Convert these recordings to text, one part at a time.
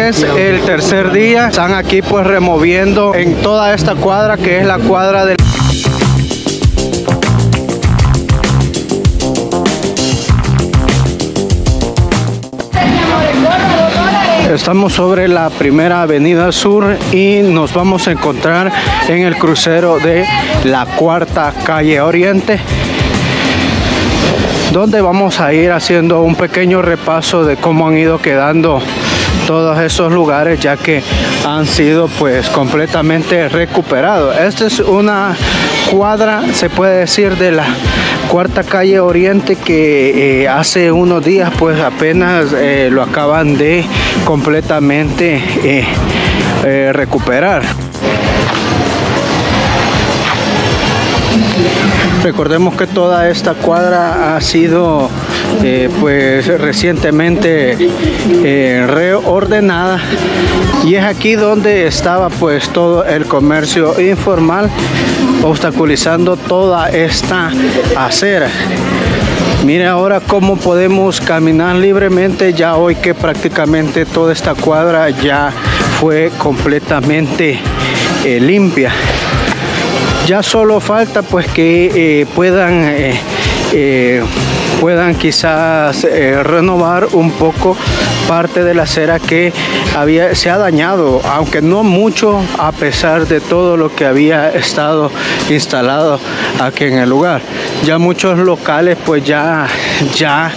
Es el tercer día, están aquí pues removiendo en toda esta cuadra que es la cuadra del... Estamos sobre la primera avenida sur y nos vamos a encontrar en el crucero de la cuarta calle oriente donde vamos a ir haciendo un pequeño repaso de cómo han ido quedando todos esos lugares ya que han sido pues completamente recuperados. Esta es una cuadra, se puede decir, de la cuarta calle oriente que eh, hace unos días pues apenas eh, lo acaban de completamente eh, recuperar. Recordemos que toda esta cuadra ha sido eh, pues recientemente eh, reordenada. Y es aquí donde estaba pues todo el comercio informal obstaculizando toda esta acera. Mire ahora cómo podemos caminar libremente. Ya hoy que prácticamente toda esta cuadra ya fue completamente eh, limpia ya solo falta pues que eh, puedan eh, eh, puedan quizás renovar un poco parte de la acera que había, se ha dañado, aunque no mucho a pesar de todo lo que había estado instalado aquí en el lugar. Ya muchos locales pues ya, ya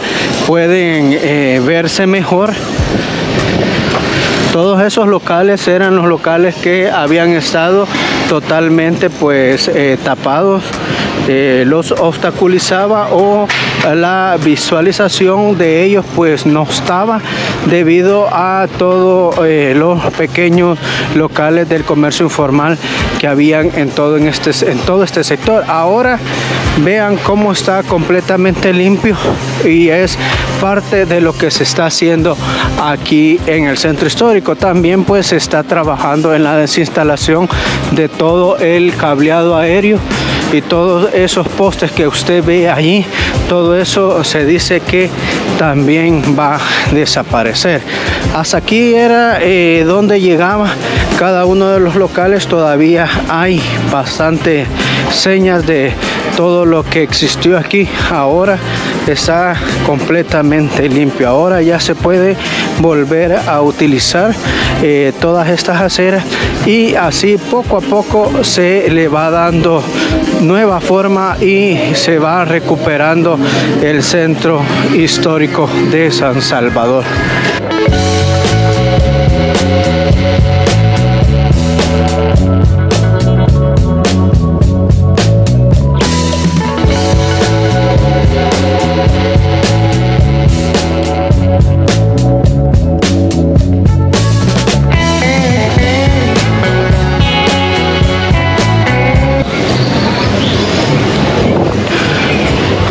pueden verse mejor todos esos locales eran los locales que habían estado totalmente pues eh, tapados eh, los obstaculizaba o la visualización de ellos pues no estaba debido a todos eh, los pequeños locales del comercio informal que habían en todo, en, este, en todo este sector. Ahora vean cómo está completamente limpio y es parte de lo que se está haciendo aquí en el centro histórico. También pues se está trabajando en la desinstalación de todo el cableado aéreo y todos esos postes que usted ve allí, todo eso se dice que también va a desaparecer. Hasta aquí era eh, donde llegaba cada uno de los locales, todavía hay bastante señas de todo lo que existió aquí. Ahora está completamente limpio. Ahora ya se puede volver a utilizar eh, todas estas aceras y así poco a poco se le va dando nueva forma y se va recuperando el centro histórico de San Salvador.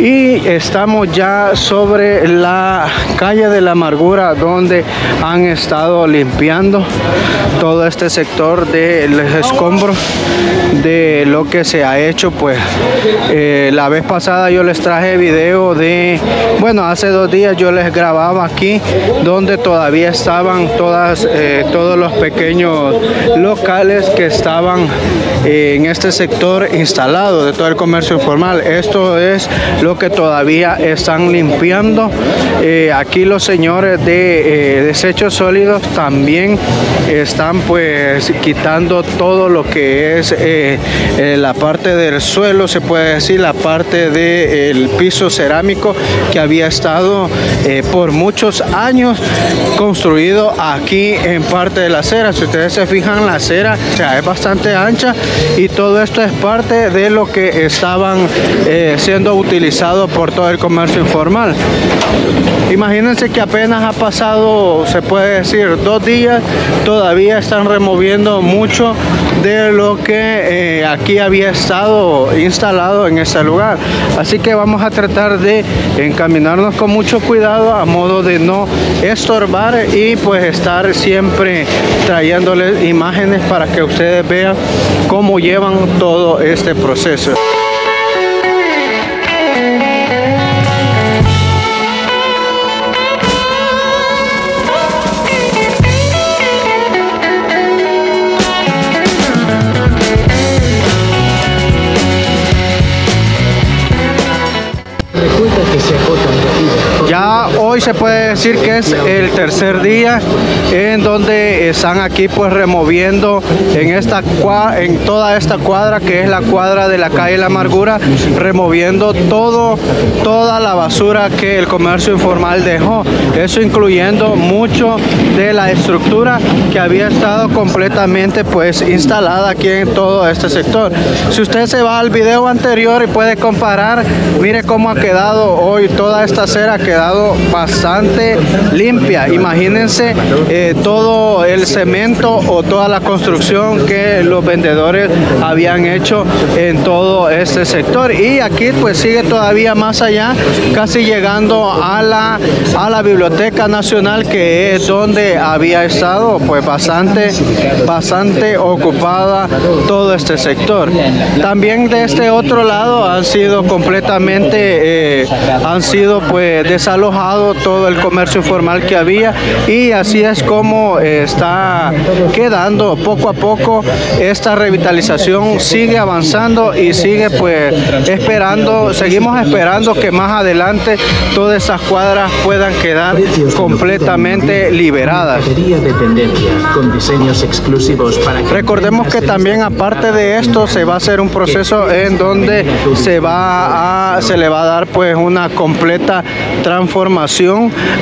Estamos ya sobre la calle de la amargura donde han estado limpiando todo este sector del escombro de lo que se ha hecho pues eh, la vez pasada yo les traje video de bueno hace dos días yo les grababa aquí donde todavía estaban todas eh, todos los pequeños locales que estaban eh, en este sector instalado de todo el comercio informal. Esto es lo que todavía están limpiando. Eh, aquí los señores de eh, desechos sólidos también están pues quitando todo lo que es eh, la parte del suelo, se puede decir, la parte del piso cerámico que había estado por muchos años construido aquí en parte de la acera. Si ustedes se fijan, la acera es bastante ancha y todo esto es parte de lo que estaban siendo utilizado por todo el comercio informal. Imagínense que apenas ha pasado, se puede decir, dos días, todavía están removiendo mucho de lo que eh, aquí había estado instalado en este lugar. Así que vamos a tratar de encaminarnos con mucho cuidado a modo de no estorbar y pues estar siempre trayéndoles imágenes para que ustedes vean cómo llevan todo este proceso. frecuencia que se acotan. Ya hoy se puede decir que es el tercer día en donde están aquí pues removiendo en esta en toda esta cuadra que es la cuadra de la calle La Amargura, removiendo todo toda la basura que el comercio informal dejó. Eso incluyendo mucho de la estructura que había estado completamente pues instalada aquí en todo este sector. Si usted se va al video anterior y puede comparar, mire cómo ha quedado hoy toda esta acera ha quedado bastante limpia. Imagínense eh, todo el cemento o toda la construcción que los vendedores habían hecho en todo este sector. Y aquí pues sigue todavía más allá, casi llegando a la, a la Biblioteca Nacional que es donde había estado pues bastante, bastante ocupada todo este sector. También de este otro lado han sido completamente, eh, han sido pues todo el comercio informal que había y así es como está quedando poco a poco esta revitalización sigue avanzando y sigue pues esperando, seguimos esperando que más adelante todas esas cuadras puedan quedar completamente liberadas. Con diseños exclusivos para Recordemos que también aparte de esto se va a hacer un proceso en donde se va a se le va a dar pues una completa transformación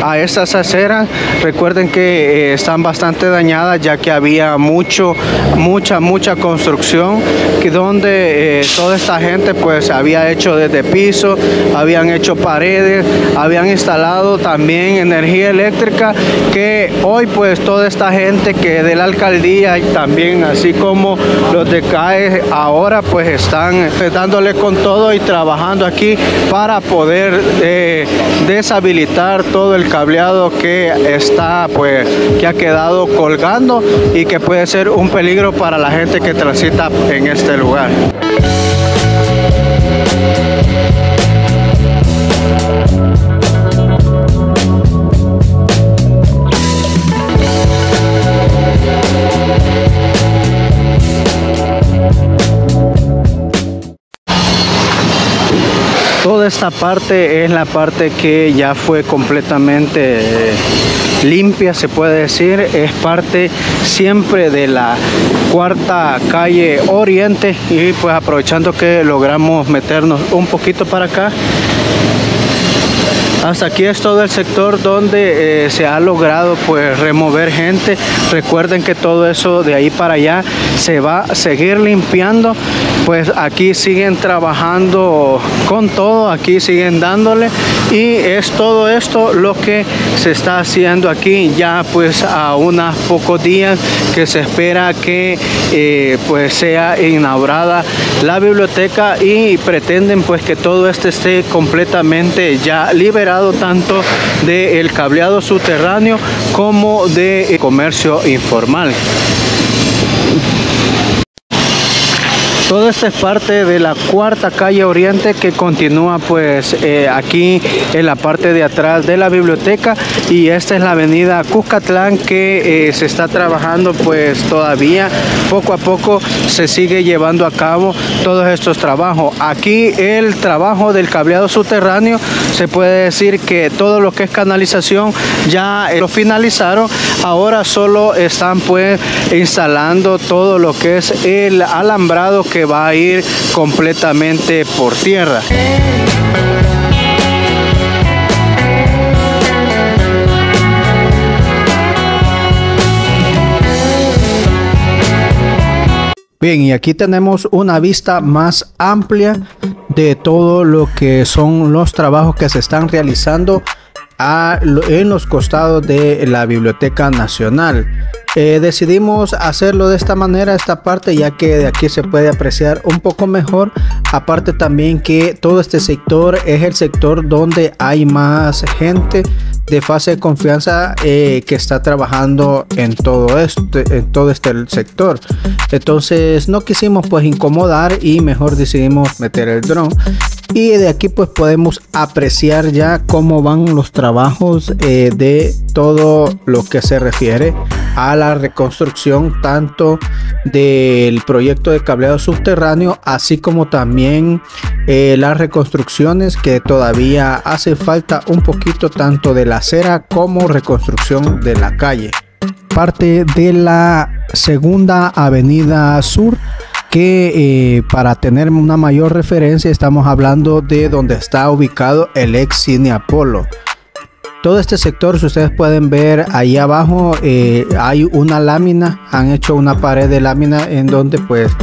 a esas aceras. Recuerden que eh, están bastante dañadas ya que había mucho mucha mucha construcción que donde eh, toda esta gente pues había hecho desde piso, habían hecho paredes, habían instalado también energía eléctrica que hoy pues toda esta gente que de la alcaldía y también así como los de CAE ahora pues están eh, dándole con todo y trabajando aquí para poder deshabilitar todo el cableado que está pues que ha quedado colgando y que puede ser un peligro para la gente que transita en este lugar. Esta parte es la parte que ya fue completamente eh, limpia, se puede decir. Es parte siempre de la cuarta calle oriente y pues aprovechando que logramos meternos un poquito para acá hasta aquí es todo el sector donde eh, se ha logrado pues remover gente. Recuerden que todo eso de ahí para allá se va a seguir limpiando. Pues aquí siguen trabajando con todo, aquí siguen dándole y es todo esto lo que se está haciendo aquí ya pues a unos pocos días que se espera que eh, pues sea inaugurada la biblioteca y pretenden pues que todo esto esté completamente ya liberado tanto del cableado subterráneo como de comercio informal. Toda esta es parte de la cuarta calle oriente que continúa pues eh, aquí en la parte de atrás de la biblioteca y esta es la avenida Cuscatlán que eh, se está trabajando pues todavía poco a poco se sigue llevando a cabo todos estos trabajos. Aquí el trabajo del cableado subterráneo se puede decir que todo lo que es canalización ya lo finalizaron, ahora solo están pues instalando todo lo que es el alambrado que va a ir completamente por tierra. Bien, y aquí tenemos una vista más amplia de todo lo que son los trabajos que se están realizando en los costados de la Biblioteca Nacional. Eh, decidimos hacerlo de esta manera, esta parte, ya que de aquí se puede apreciar un poco mejor. Aparte también que todo este sector es el sector donde hay más gente de fase de confianza eh, que está trabajando en todo este, en todo este sector. Entonces no quisimos pues incomodar y mejor decidimos meter el drone y de aquí pues podemos apreciar ya cómo van los trabajos eh, de todo lo que se refiere a la reconstrucción tanto del proyecto de cableado subterráneo así como también eh, las reconstrucciones que todavía hace falta un poquito tanto de la acera como reconstrucción de la calle. Parte de la segunda avenida sur que eh, para tener una mayor referencia estamos hablando de donde está ubicado el ex cine Apolo. Todo este sector, si ustedes pueden ver ahí abajo, eh, hay una lámina, han hecho una pared de lámina en donde pues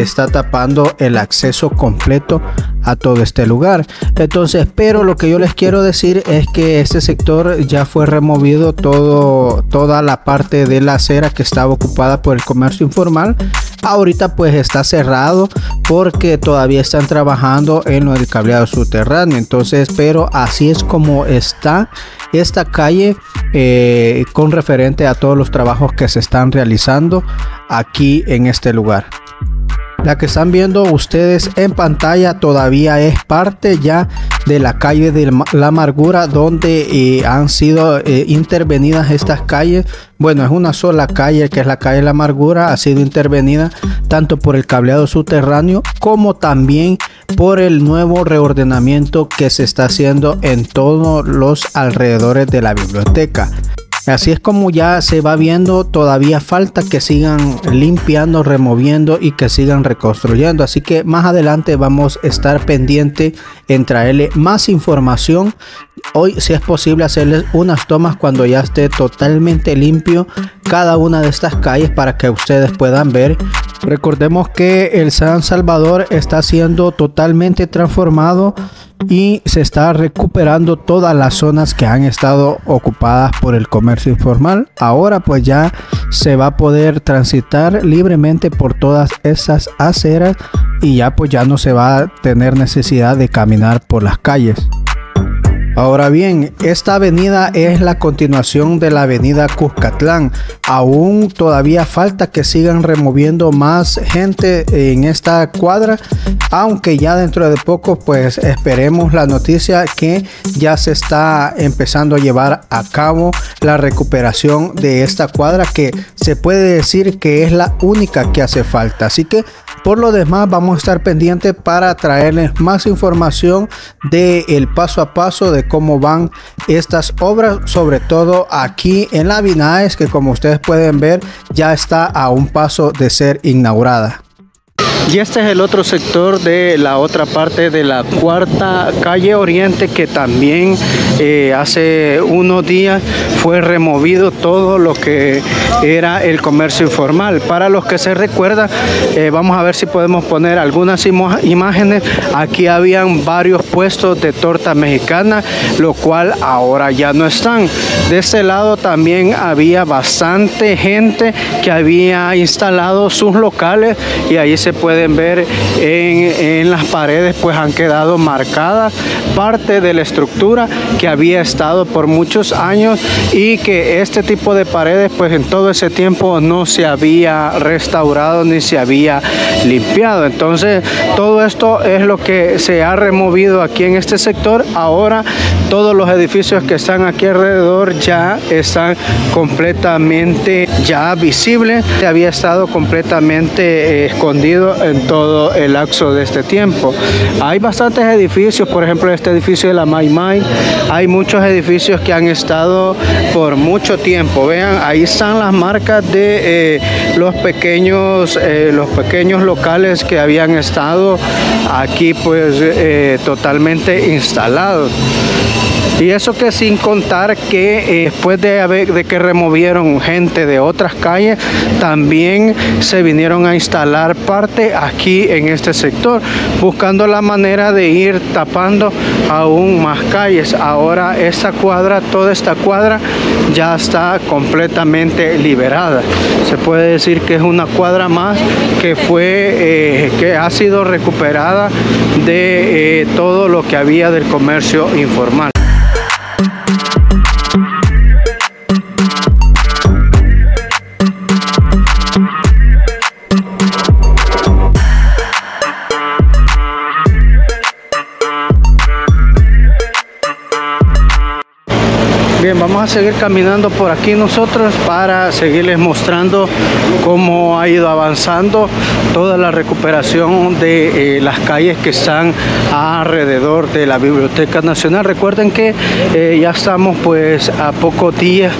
está tapando el acceso completo a todo este lugar. Entonces, pero lo que yo les quiero decir es que este sector ya fue removido todo, toda la parte de la acera que estaba ocupada por el comercio informal. Ahorita pues está cerrado porque todavía están trabajando en lo del cableado subterráneo. Entonces, pero así es como está esta calle eh, con referente a todos los trabajos que se están realizando aquí en este lugar. La que están viendo ustedes en pantalla todavía es parte ya de la calle de la amargura donde eh, han sido eh, intervenidas estas calles. Bueno, es una sola calle que es la calle de la amargura. Ha sido intervenida tanto por el cableado subterráneo como también por el nuevo reordenamiento que se está haciendo en todos los alrededores de la biblioteca. Así es como ya se va viendo, todavía falta que sigan limpiando, removiendo y que sigan reconstruyendo. Así que más adelante vamos a estar pendiente en traerle más información. Hoy si es posible hacerles unas tomas cuando ya esté totalmente limpio cada una de estas calles para que ustedes puedan ver. Recordemos que el San Salvador está siendo totalmente transformado y se está recuperando todas las zonas que han estado ocupadas por el comercio informal. Ahora pues ya se va a poder transitar libremente por todas esas aceras y ya pues ya no se va a tener necesidad de caminar por las calles. Ahora bien, esta avenida es la continuación de la avenida Cuscatlán. Aún todavía falta que sigan removiendo más gente en esta cuadra, aunque ya dentro de poco pues esperemos la noticia que ya se está empezando a llevar a cabo la recuperación de esta cuadra que se puede decir que es la única que hace falta. Así que por lo demás, vamos a estar pendientes para traerles más información del el paso a paso de cómo van estas obras, sobre todo aquí en la Vinaes, que como ustedes pueden ver, ya está a un paso de ser inaugurada. Y este es el otro sector de la otra parte de la cuarta calle Oriente que también eh, hace unos días fue removido todo lo que era el comercio informal. Para los que se recuerdan, eh, vamos a ver si podemos poner algunas imágenes. Aquí habían varios puestos de torta mexicana, lo cual ahora ya no están. De este lado también había bastante gente que había instalado sus locales y ahí se puede pueden ver en, las paredes pues han quedado marcadas parte de la estructura que había estado por muchos años y que este tipo de paredes pues en todo ese tiempo no se había restaurado ni se había limpiado. Entonces todo esto es lo que se ha removido aquí en este sector. Ahora todos los edificios que están aquí alrededor ya están completamente ya visibles. Se había estado completamente eh, escondido en todo el lapso de este tiempo. Hay bastantes edificios, por ejemplo este edificio de la Mai Mai, hay muchos edificios que han estado por mucho tiempo. Vean, ahí están las marcas de eh, los pequeños, eh, los pequeños locales que habían estado aquí pues totalmente instalados. Y eso que sin contar que eh, después de, que removieron gente de otras calles, también se vinieron a instalar parte aquí en este sector, buscando la manera de ir tapando aún más calles. Ahora esta cuadra, toda esta cuadra ya está completamente liberada. Se puede decir que es una cuadra más que fue, eh, que ha sido recuperada de eh, todo lo que había del comercio informal. Seguir caminando por aquí nosotros para seguirles mostrando cómo ha ido avanzando toda la recuperación de eh, las calles que están alrededor de la Biblioteca Nacional. Recuerden que eh, ya estamos pues a pocos días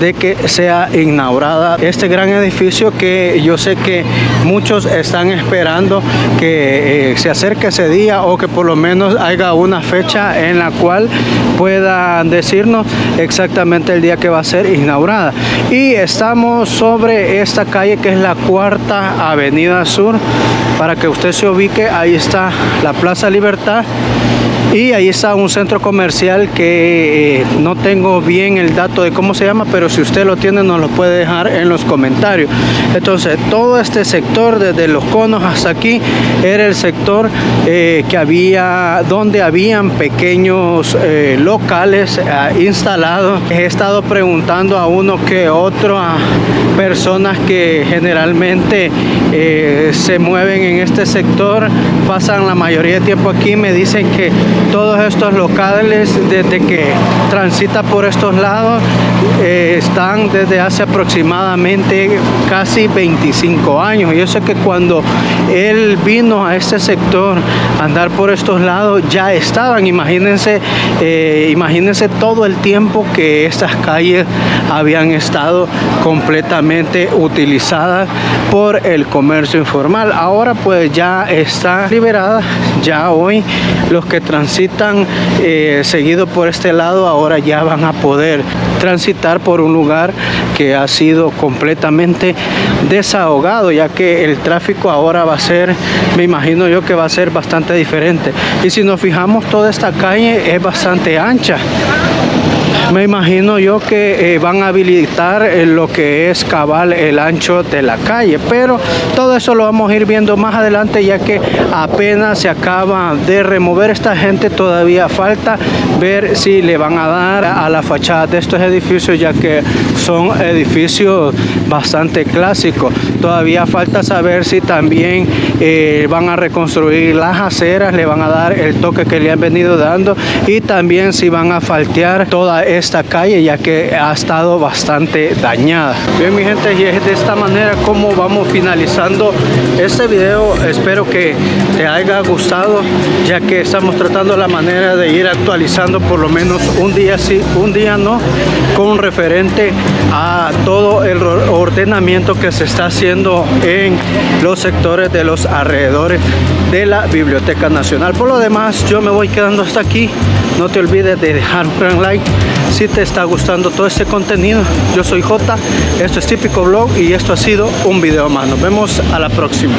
de que sea inaugurada este gran edificio que yo sé que muchos están esperando que eh, se acerque ese día o que por lo menos haya una fecha en la cual puedan decirnos exactamente el día que va a ser inaugurada. Y estamos sobre esta calle que es la cuarta avenida sur. Para que usted se ubique ahí está la plaza libertad y ahí está un centro comercial que eh, no tengo bien el dato de cómo se llama pero si usted lo tiene nos lo puede dejar en los comentarios. Entonces todo este sector desde los conos hasta aquí era el sector eh, que había donde habían pequeños eh, locales instalados. He estado preguntando a uno que otro a personas que generalmente se mueven en este sector. Pasan la mayoría de tiempo aquí me dicen que todos estos locales desde que transita por estos lados eh, están desde hace aproximadamente casi 25 años. Yo sé que cuando él vino a este sector a andar por estos lados ya estaban, imagínense, eh, imagínense todo el tiempo que estas calles habían estado completamente utilizadas por el comercio informal. Ahora pues ya está liberada, ya hoy los que transitan eh, seguido por este lado ahora ya van a poder transitar por un lugar que ha sido completamente desahogado ya que el tráfico ahora va a ser me imagino yo que va a ser bastante diferente. Y si nos fijamos toda esta calle es bastante ancha me imagino yo que eh, van a habilitar eh, lo que es cabal el ancho de la calle, pero todo eso lo vamos a ir viendo más adelante ya que apenas se acaba de remover esta gente, todavía falta ver si le van a dar a la fachada de estos edificios ya que son edificios bastante clásicos. Todavía falta saber si también eh, van a reconstruir las aceras, le van a dar el toque que le han venido dando y también si van a faltear toda esta calle ya que ha estado bastante dañada. Bien mi gente y es de esta manera como vamos finalizando este video. Espero que te haya gustado ya que estamos tratando la manera de ir actualizando por lo menos un día sí, un día no con referente a todo el ordenamiento que se está haciendo en los sectores de los alrededores de la Biblioteca Nacional. Por lo demás yo me voy quedando hasta aquí. No te olvides de dejar un gran like si te está gustando todo este contenido. Yo soy J, esto es Típico Blog y esto ha sido un video más. Nos vemos a la próxima.